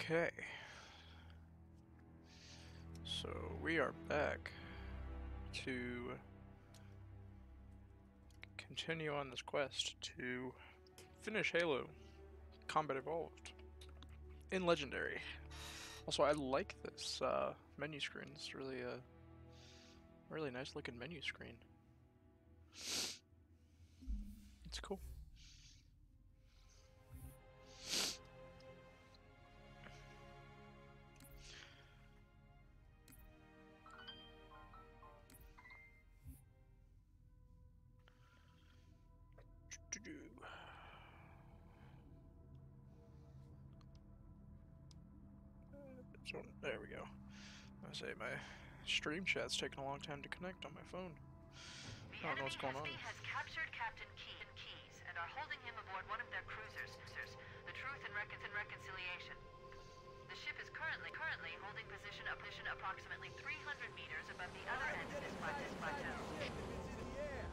Okay. So we are back to continue on this quest to finish Halo Combat Evolved in Legendary. Also, I like this uh, menu screen. It's really a really nice looking menu screen. It's cool. So, there we go. I say my stream chat's taking a long time to connect on my phone. The I don't know what's going has, on. has captured Captain Key Keyes and are holding him aboard one of their cruisers, the Truth and, Recon and Reconciliation. The ship is currently currently holding position a position approximately 300 meters above the other end of this plateau. Ship if it's in the air.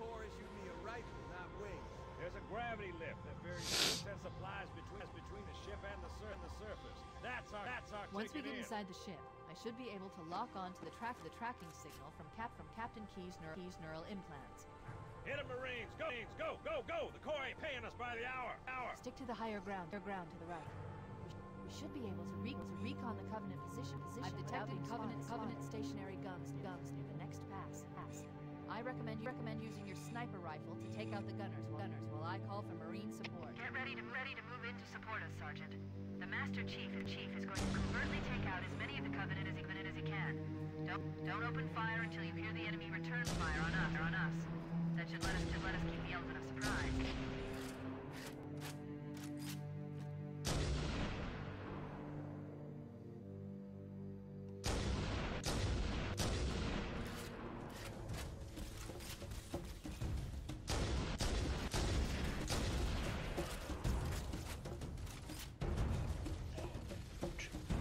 Corps issued me a rifle, not wings. There's a gravity lift that varies goods supplies between between the ship and the, sur- and the surface. That's our that's our Once we get in. inside the ship, I should be able to lock on to the track of the tracking signal from Cap from Captain Keyes', neur- Keyes' neural implants. Hit 'em, Marines! Go, Marines! Go, go, go! The Corps ain't paying us by the hour. Hour. Stick to the higher ground, higher ground to the right. We, sh- we should be able to, re- to recon the Covenant position. position I've detected Covenant Covenant stationary guns guns near the next pass. Pass. I recommend you recommend using your sniper rifle to take out the gunners. Gunners, while I call for Marine support. Get ready to ready to move in to support us, Sergeant. The Master Chief Chief is going to covertly take out as many of the Covenant as he, as he can. Don't don't open fire until you hear the enemy return fire on us on us. That should let us should let us keep the element of surprise.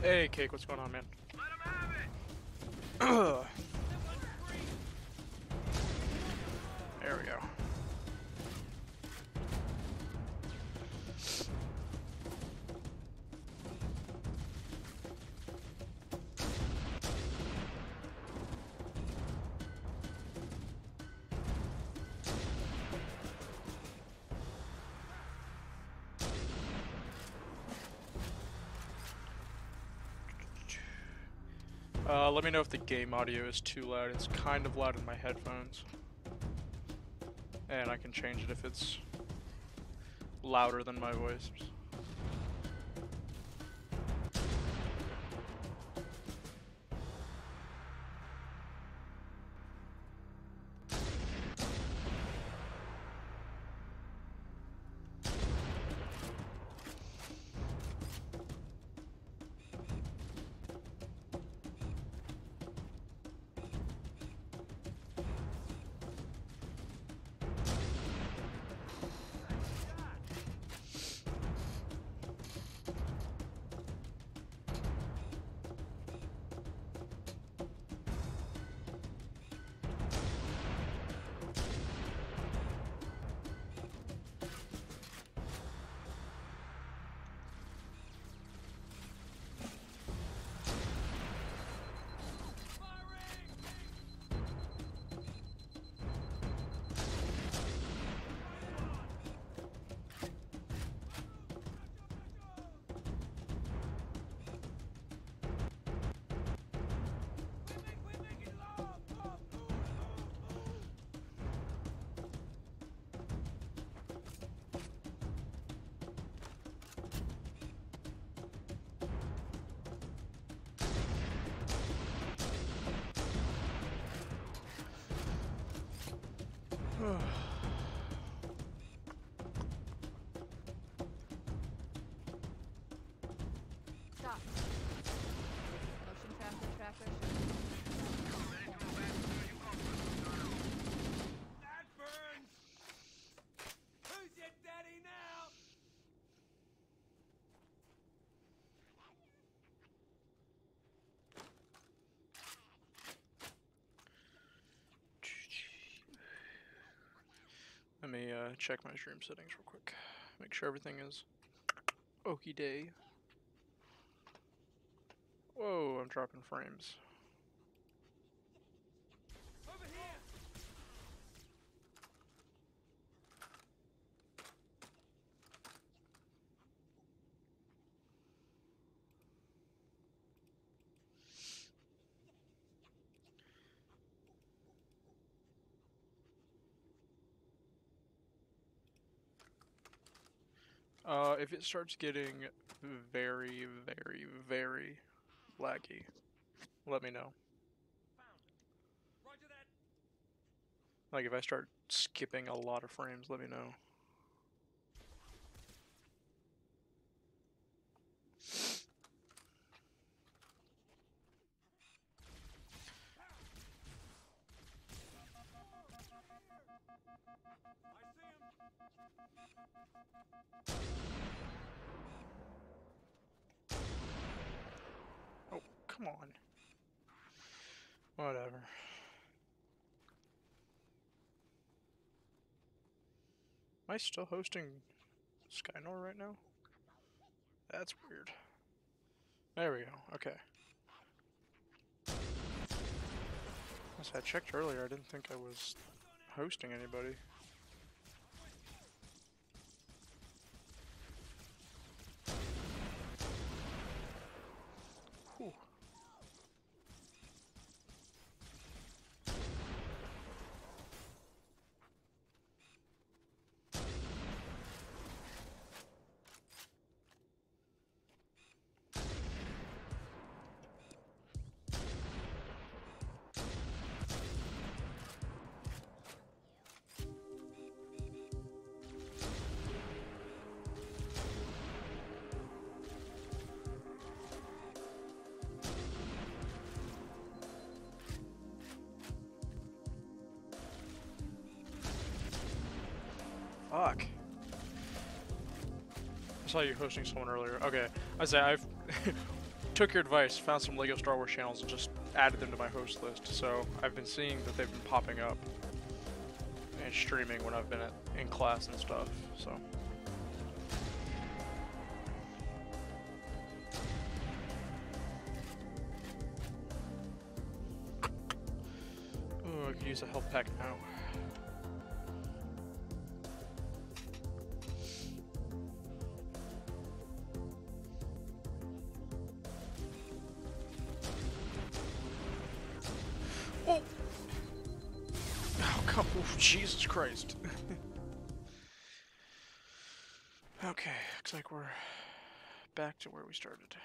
Hey, Cake, what's going on, man? Uh, let me know if the game audio is too loud. It's kind of loud in my headphones. And I can change it if it's louder than my voice. Ugh. Let me uh, check my stream settings real quick. Make sure everything is okie day. Whoa, I'm dropping frames. Uh, if it starts getting very, very, very laggy, let me know. Like if I start skipping a lot of frames, let me know. Come on. Whatever. Am I still hosting Skynor right now? That's weird. There we go. Okay. As I checked earlier, I didn't think I was hosting anybody. Fuck. I saw you hosting someone earlier. Okay, I say I've took your advice, found some Lego Star Wars channels, and just added them to my host list. So I've been seeing that they've been popping up and streaming when I've been at, in class and stuff. So. Oh, I could use a health pack now. Jesus Christ. okay, looks like we're back to where we started.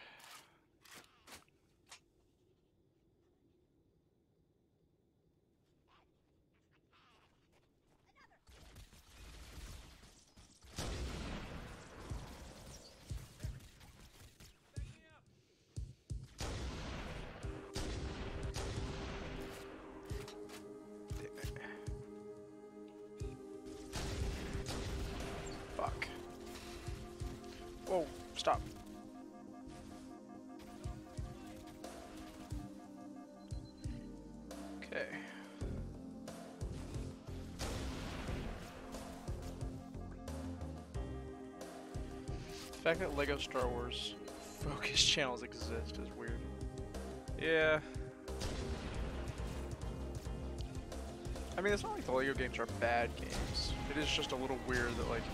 Stop. Okay. The fact that Lego Star Wars focus channels exist is weird. Yeah. I mean, it's not like the Lego games are bad games. It is just a little weird that, like,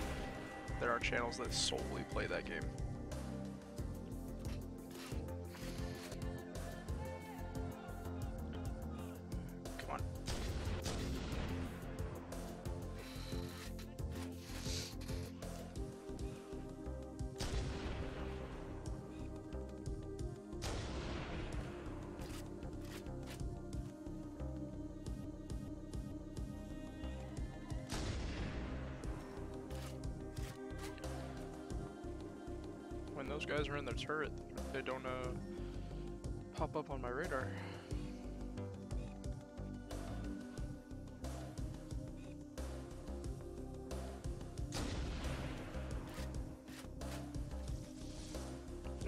there are channels that solely play that game. Those guys are in their turret, they don't uh, pop up on my radar.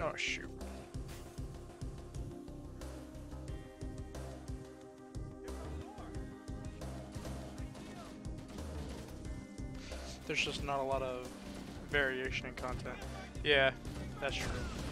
Oh shoot. There's just not a lot of variation in content. Yeah, that's true.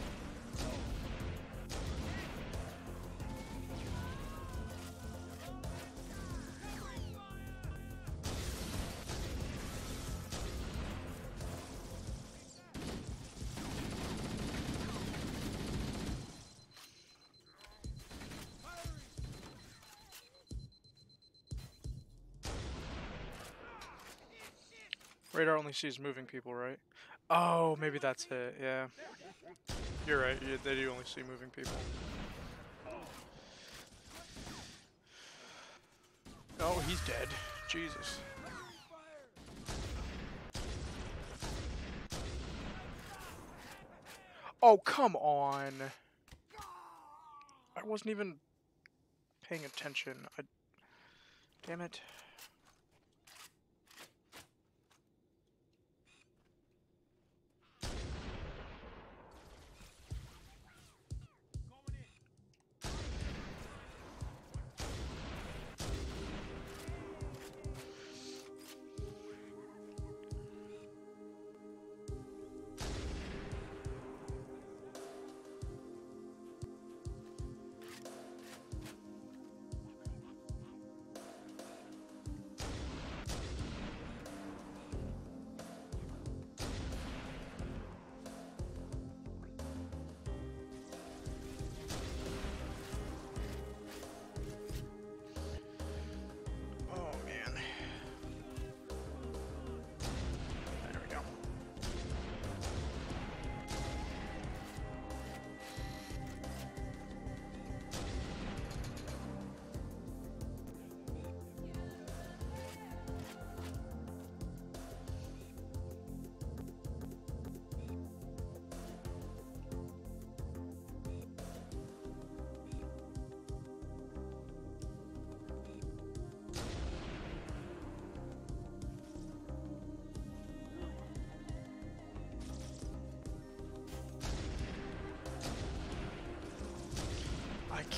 Radar only sees moving people, right? Oh, maybe that's it. Yeah. You're right. Yeah, they do only see moving people. Oh, he's dead. Jesus. Oh, come on. I wasn't even paying attention. I... Damn it.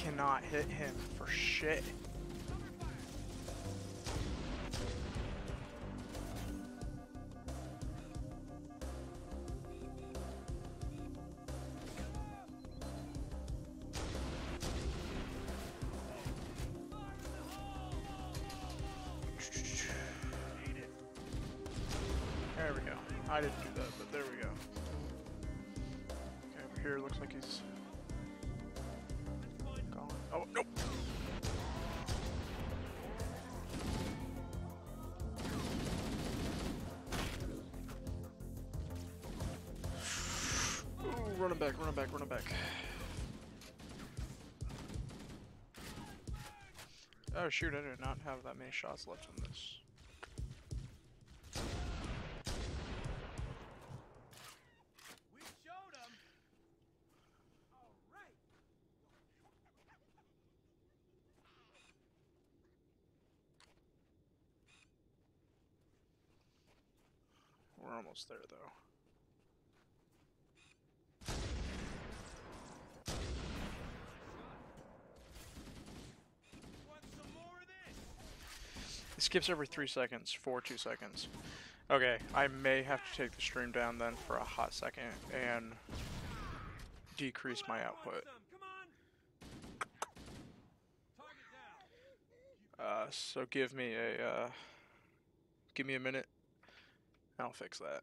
Cannot hit him for shit. There we go. I didn't do that, but there we go. Okay, over here looks like he's. Oh, nope. Ooh, running back, running back, running back. Oh shoot, I did not have that many shots left on this. We showed them. All right. We're almost there though. It skips every three seconds for two seconds. Okay, I may have to take the stream down then for a hot second and decrease my output. Uh, so give me a uh, give me a minute. I'll fix that.